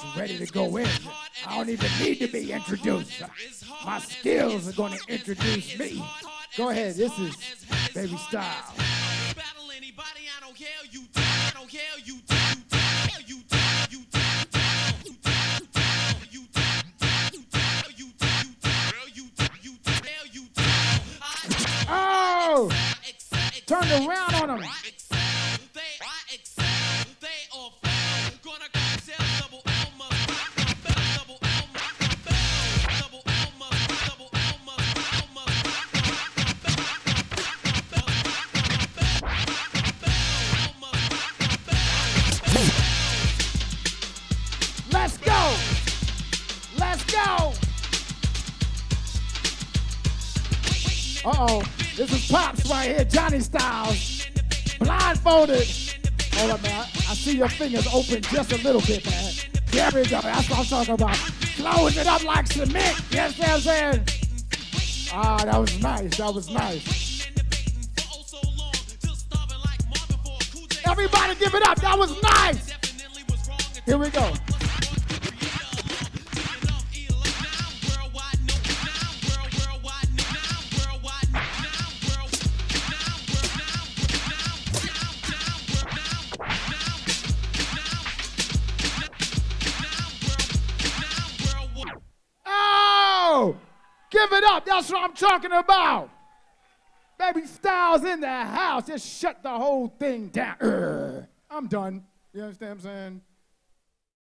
just ready to go in. I don't even need to be introduced. My skills are going to introduce me. Go ahead. This is Baby Style. Battle anybody, I don't care. You, I don't care. You, you, you, you, you, Oh! Turned around on him. Uh-oh. This is Pops right here, Johnny Styles. Blindfolded. Hold up, man. I see your fingers open just a little bit, man. There we go. That's what I'm talking about. Close it up like cement. Understand what I'm saying? Ah, that was nice. That was nice. Everybody give it up. That was nice. Here we go. Give it up. That's what I'm talking about. Baby Styles in the house. Just shut the whole thing down. Urgh. I'm done. You understand what I'm saying?